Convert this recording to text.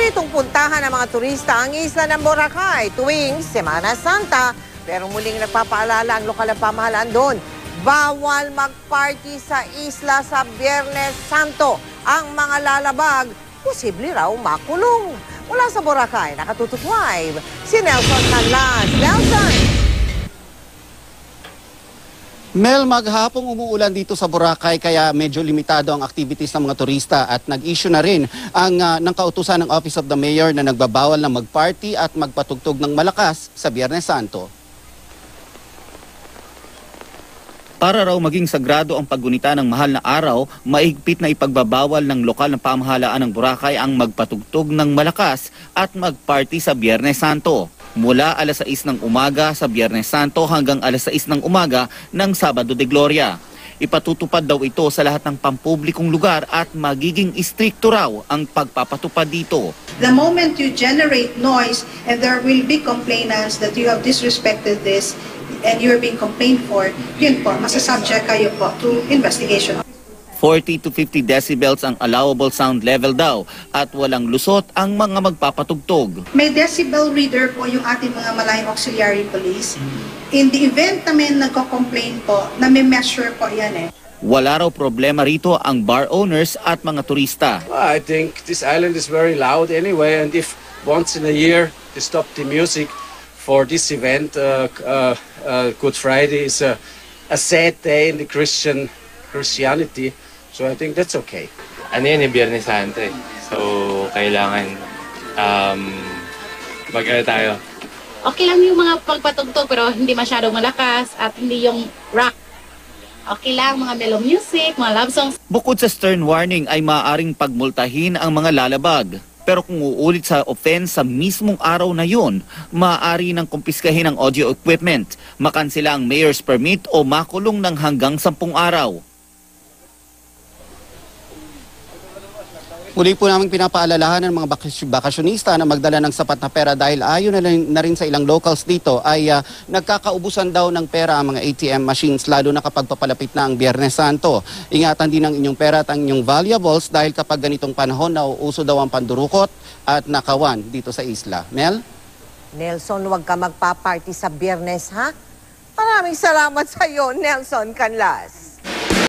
Paboritong puntahan ng mga turista ang isla ng Boracay tuwing Semana Santa. Pero muling nagpapaalala ang lokal na pamahalaan doon. Bawal mag-party sa isla sa Biyernes Santo. Ang mga lalabag, posible raw makulong. Mula sa Boracay, nakatutok live si Nelson Canlas. Nelson! Mel, maghapong umuulan dito sa Boracay kaya medyo limitado ang activities ng mga turista at nag-issue na rin ang ah, ng kautusan ng Office of the Mayor na nagbabawal na mag-party at magpatugtog ng malakas sa Biyernes Santo. Para raw maging sagrado ang paggunita ng mahal na araw, maigpit na ipagbabawal ng lokal na pamahalaan ng Boracay ang magpatugtog ng malakas at magparty sa Biyernes Santo. Mula alas 6 ng umaga sa Biyernes Santo hanggang alas 6 ng umaga ng Sabado de Gloria. Ipatutupad daw ito sa lahat ng pampublikong lugar at magiging istrikto raw ang pagpapatupad dito. The moment you generate noise and there will be complainants that you have disrespected this and you're being complained for, yun po, masasubject kayo po to investigation. 40 to 50 decibels ang allowable sound level daw at walang lusot ang mga magpapatugtog. May decibel reader po yung ating mga malayong auxiliary police. In the event na may nagko-complain po, na may measure po yan eh. Wala raw problema rito ang bar owners at mga turista. Well, I think this island is very loud anyway, and if once in a year they stop the music for this event, uh, uh, uh, Good Friday is a, a sad day in the Christian Christianity, so I think that's okay. ano yan eh, Biyernes Santo eh. So, kailangan um, mag ano tayo, okay lang yung mga pagpatugtog pero hindi masyadong malakas at hindi yung rock. Okay lang, mga mellow music, mga love songs. Bukod sa stern warning ay maaaring pagmultahin ang mga lalabag. Pero kung uulit sa offense sa mismong araw na yon, maaari nang kumpiskahin ang audio equipment, makansila ang mayor's permit o makulong ng hanggang sampung araw. Muli po namin pinapaalalahan ng mga bakas- bakasyonista na magdala ng sapat na pera dahil ayon na na rin sa ilang locals dito ay ah, nagkakaubusan daw ng pera ang mga ATM machines lalo na kapag papalapit na ang Biyernes Santo. Ingatan din ang inyong pera at ang inyong valuables dahil kapag ganitong panahon nauuso daw ang pandurukot at nakawan dito sa isla. Mel? Nelson, huwag ka magpa-party sa Biyernes, ha? Maraming salamat sa iyo, Nelson Canlas.